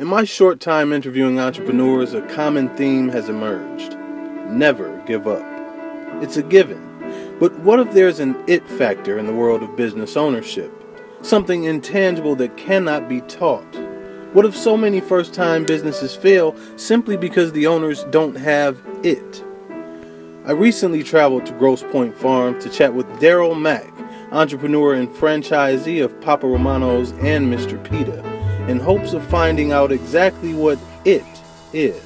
In my short time interviewing entrepreneurs, a common theme has emerged never give up. It's a given. But what if there's an it factor in the world of business ownership? Something intangible that cannot be taught? What if so many first time businesses fail simply because the owners don't have it? I recently traveled to Grosse Pointe Farm to chat with Darryl Mack, entrepreneur and franchisee of Papa Romano's and Mr. Pita in hopes of finding out exactly what it is.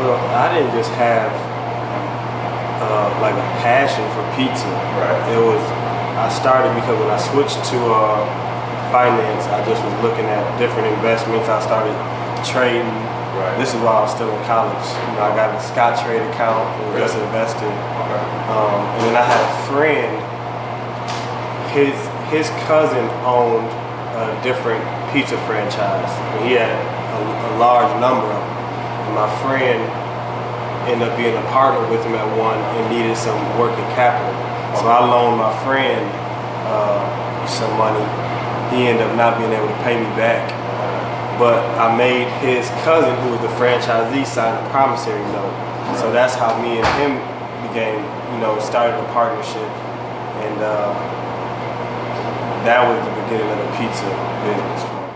Well, I didn't just have uh, like a passion for pizza. Right. It was I started because when I switched to uh, finance, I just was looking at different investments. I started trading. Right. This is while I was still in college. You know, I got a Scottrade account and just invested. Um, and then I had a friend his his cousin owned a different pizza franchise. And he had a, a, large number of them. And my friend ended up being a partner with him at one and needed some working capital. So I loaned my friend uh, some money. He ended up not being able to pay me back. But I made his cousin, who was the franchisee, sign a promissory note. So that's how me and him became, you know, started a partnership. And uh, that was the beginning of the pizza business for me.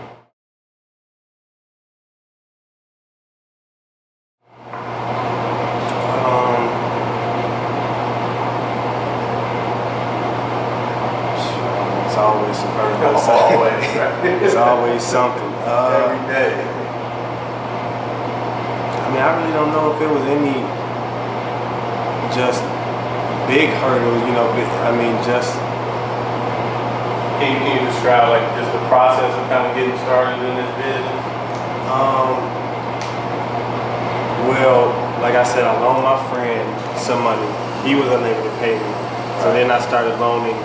Um, it's always. It's always something. Uh, Every day. I mean, I really don't know if it was any just big hurdles, you know. I mean, just Can you, can you describe like just the process of kind of getting started in this business? Um, well, like I said, I loaned my friend some money. He was unable to pay me. So then I started loaning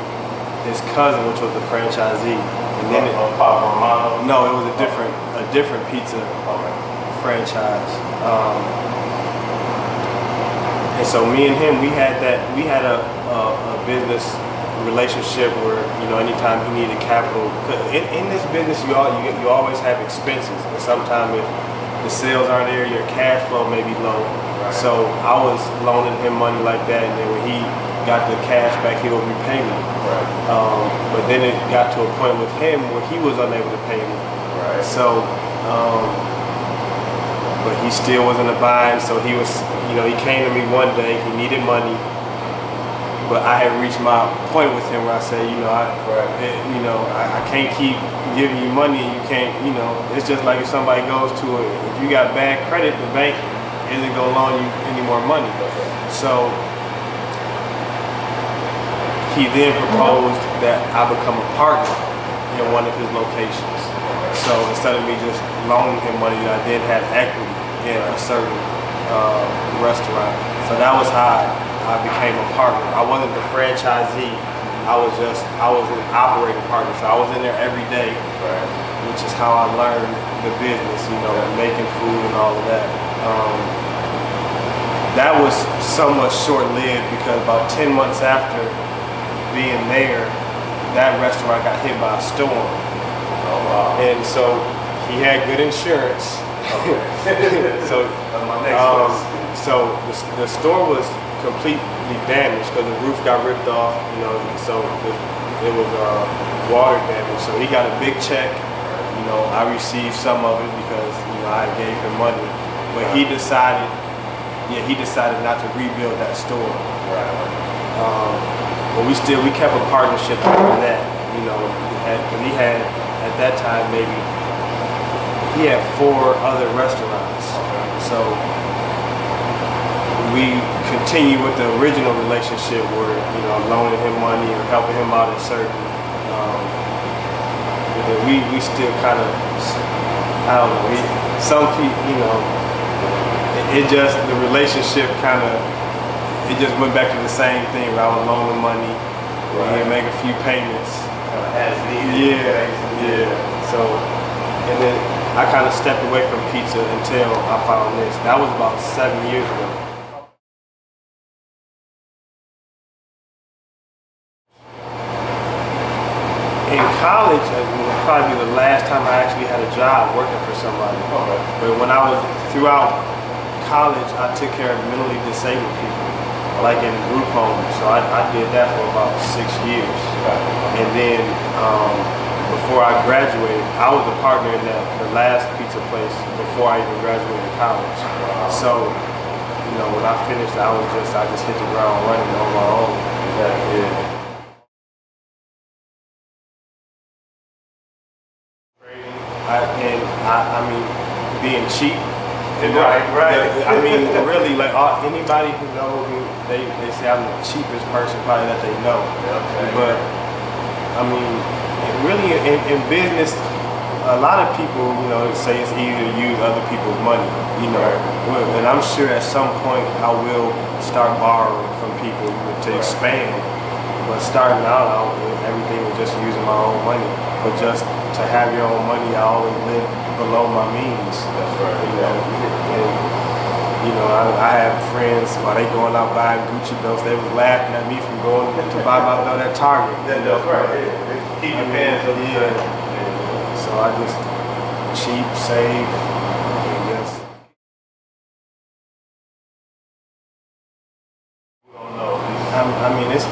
his cousin, which was the franchisee. And then it, Of Papa Romano? no, it was a different a different pizza Okay. franchise. Um, and so me and him, we had that we had a, a, a business relationship where you know anytime he needed capital in, in this business you all you, you always have expenses and sometimes if the sales aren't there your cash flow may be low Right. so I was loaning him money like that and then when he got the cash back he would repay me Right. um, but then it got to a point with him where he was unable to pay me Right. so um, but he still wasn't a bind so he was you know he came to me one day he needed money but I had reached my point with him where I said, you know, I, Right. it, you know, I, I can't keep giving you money. You can't, you know, it's just like if somebody goes to a, if you got bad credit, the bank isn't gonna loan you any more money. So he then proposed that I become a partner in one of his locations. So instead of me just loaning him money, I did have equity in a certain uh, restaurant. So that was how I, I became a partner. I wasn't the franchisee. I was just I was an operating partner. So I was in there every day, Right. which is how I learned the business. You know, making food and all of that. Um, that was somewhat short-lived because about 10 months after being there, that restaurant got hit by a storm. Oh wow. And so he had good insurance. so my next um, so the, the store was completely damaged because the roof got ripped off, you know, so the, it was uh, water damage. So he got a big check. You know, I received some of it because, you know, I gave him money. But he decided, yeah, he decided not to rebuild that store. Right. Um, but we still, we kept a partnership after that, you know, and he had, at that time, maybe, he had four other restaurants. So we continue with the original relationship where, you know, I'm loaning him money or helping him out in certain, um, but then we, we still kind of, I don't know, we, some people, you know, it, it just, the relationship kind of, it just went back to the same thing where I was loaning money, right. make a few payments. As needed. Yeah, yeah. So, and then I kind of stepped away from pizza until I found this. That was about seven years ago. in college, it would probably be the last time I actually had a job working for somebody. Okay. But when I was throughout college, I took care of mentally disabled people, like in group homes. So I, I did that for about six years. And then um, before I graduated, I was a partner in that, the last pizza place before I even graduated college. So, you know, when I finished, I was just, I just hit the ground running on my own. Yeah. I, and I, I mean, being cheap. Know, Right, right. the- I mean, really, like all, anybody who knows me, they, they say I'm the cheapest person probably that they know. Okay. But I mean, it really in, in business, a lot of people, you know, say it's easy to use other people's money. You know, Well, and I'm sure at some point I will start borrowing from people to expand. But starting out, I, everything was just using my own money. But just to have your own money, I always lived below my means. That's right. You know, and, you know, I, I have friends while they going out buying Gucci belts, they was laughing at me from going to buy my belt at Target. That, that's right. Yeah. Keep your pants up. Yeah. So I just cheap, save, and just don't know. I, I mean it's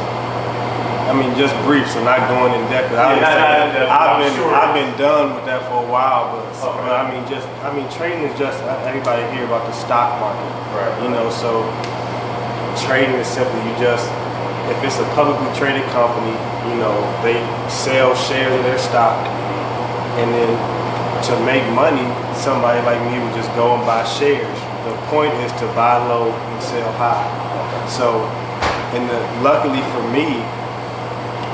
I mean just brief, so not going in depth. Yeah, not- not in depth, I've been sure. I've been done with that for a while, but, Okay. but I mean just I mean trading is just uh, everybody hear about the stock market, Right. You know, so trading is simply you just if it's a publicly traded company, you know they sell shares of their stock, and then to make money, somebody like me would just go and buy shares. The point is to buy low and sell high. So, and the, luckily for me,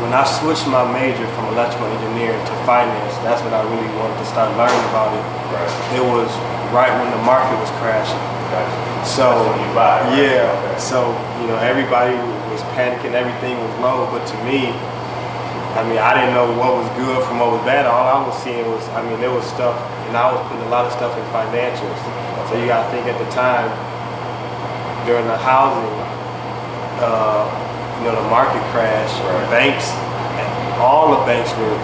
when I switched my major from electrical engineering to finance, that's when I really wanted to start learning about it. Right. It was right when the market was crashing. Gotcha. So That's when you buy, right? yeah, Okay. so you know everybody was panicking, everything was low, but to me, I mean I didn't know what was good from what was bad. All I was seeing was, I mean there was stuff, and I was putting a lot of stuff in financials. So you got to think at the time during the housing, uh, you know the market crash, Right. banks, all the banks were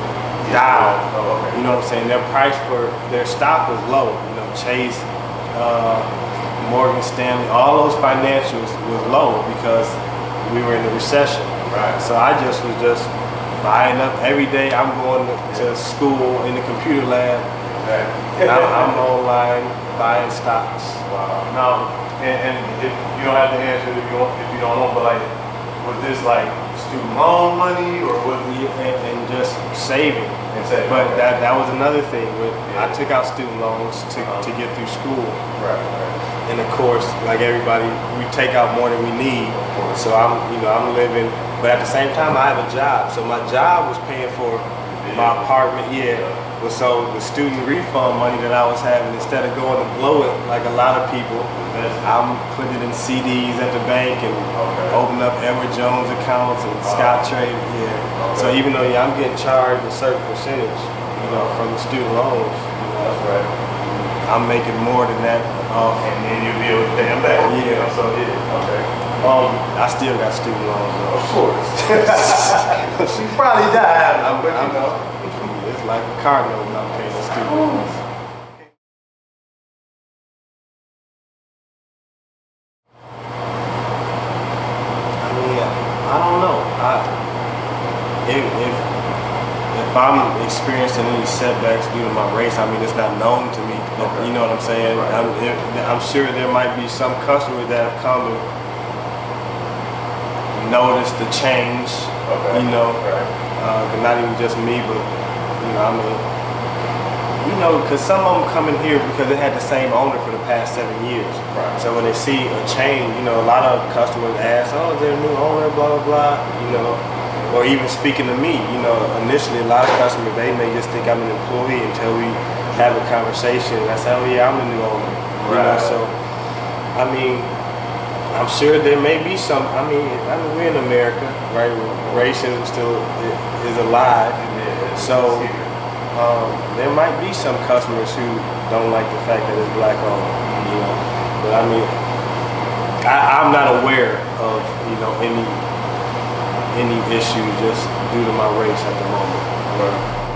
down. Oh, okay. You know what I'm saying? Their price for their stock was low. You know, Chase, uh, Morgan Stanley, all those financials was low because we were in a recession. Right. So I just was just buying up every day. I'm going to, school in the computer lab. Exactly. And I'm, I'm online buying stocks. Wow. Now, and, and if you don't have to answer if you don't, if you don't know, but like, was this like student loan money or was it? And, and just saving. And say, But that that was another thing. With, I took out student loans to, Uh-huh. to get through school. Right. Right. And of course, like everybody, we take out more than we need. So I'm, you know, I'm living, but at the same time, I have a job. So my job was paying for my apartment. Yeah. But so the student refund money that I was having, instead of going to blow it like a lot of people, I'm putting it in CDs at the bank and Okay. opening up Edward Jones accounts and Scottrade. Yeah. So even though yeah, I'm getting charged a certain percentage, you know, from the student loans, you know, That's right. I'm making more than that off. And then you'll be able to pay them back. You Yeah. know, so yeah. Okay. Um, I still got student loans though. Of course. she probably died, I'm, but you know. it's like a car note when I'm paying the student loans. I mean, I don't know. I, if, if if I'm experiencing any setbacks due to my race, I mean, it's not known to me. Okay. You know what I'm saying? Right. I'm, if, I'm sure there might be some customers that have come to notice the change. Okay. You know, Right. uh, not even just me, but you know, I mean, you know, because some of them come in here because they had the same owner for the past seven years. Right. So when they see a change, you know, a lot of customers ask, "Oh, is there a new owner?" Blah blah blah. You know, or even speaking to me, you know, initially a lot of customers they may just think I'm an employee until we have a conversation. And I say, "Oh yeah, I'm the new owner." You know, Right. so I mean, I'm sure there may be some. I mean, I mean, we're in America, right? Racism still is alive. So um, there might be some customers who don't like the fact that it's black owned, you know. But I mean, I, I'm not aware of you know any any issue. Just due to my race at the moment. Right.